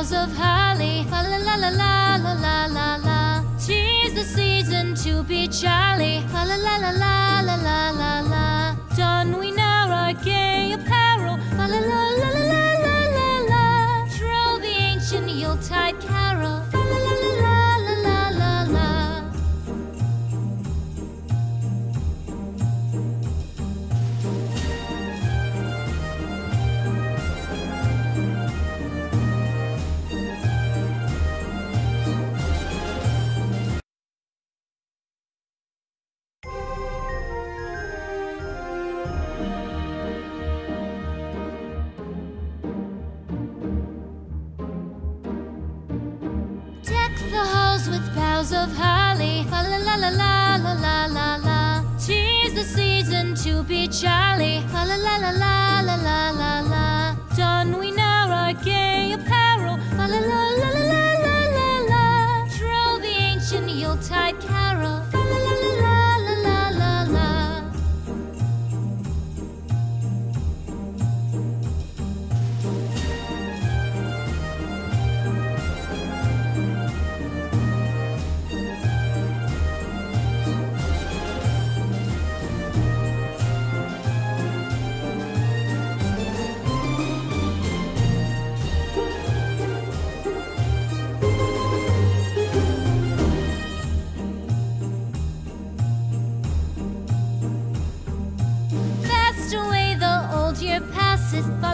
boughs of holly. La la la la la la la la. Tis the season to be jolly. La la la la la. of holly. La la la la la. is fun.